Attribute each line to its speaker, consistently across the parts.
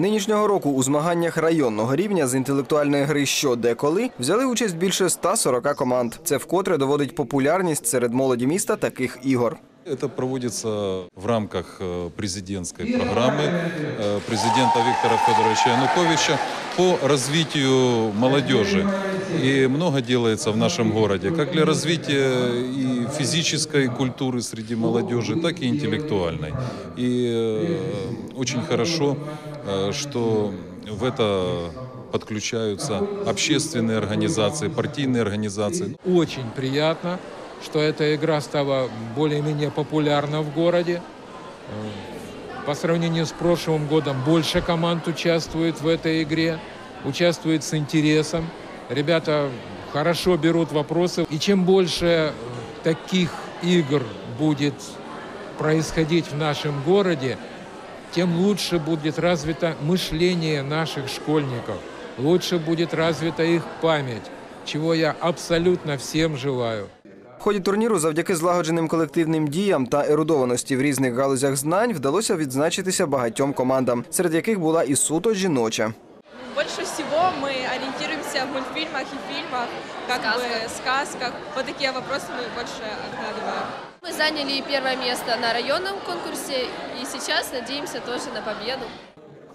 Speaker 1: Нинішнього року у змаганнях районного рівня з інтелектуальної гри що де коли взяли участь більше 140 команд. Це вкотре доводить популярність серед молоді міста таких ігор.
Speaker 2: Это проводится в рамках э, президентской программы э, президента Виктора Федоровича Януковича По развитию молодежи. И много делается в нашем городе, как для развития и физической культуры среди молодежи, так и интеллектуальной. И э, очень хорошо, э, что в это подключаются общественные организации, партийные организации.
Speaker 3: Очень приятно, что эта игра стала более-менее популярна в городе. По сравнению с прошлым годом больше команд участвует в этой игре, участвует с интересом. Ребята хорошо берут вопросы. И чем больше э, таких игр будет происходить в нашем городе, тем лучше будет развито мышление наших школьников, лучше будет развита их память, чего я абсолютно всем желаю.
Speaker 1: В ході турніру, завдяки злагодженим колективним діям та ерудованості в різних галузях знань, вдалося відзначитися багатьом командам, серед яких була і суто жіноча.
Speaker 4: Больше всего мы ориентируемся в мультфильмах и фильмах, как бы сказках. Вот такие вопросы мы больше откладываем.
Speaker 5: Мы заняли первое место на районном конкурсе и сейчас надеемся тоже на победу.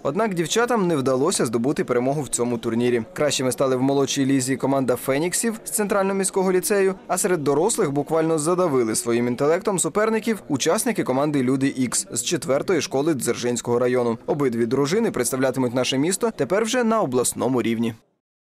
Speaker 1: Однак дівчатам не вдалося здобути перемогу в цьому турнірі. Кращими стали в молодшій лізі команда Феніксів з центрального міського ліцею, а серед дорослих буквально задавили своїм інтелектом суперників учасники команди Люди Ікс з четвертої школи Дзержинського району. Обидві дружини представлятимуть наше місто тепер вже на обласному рівні.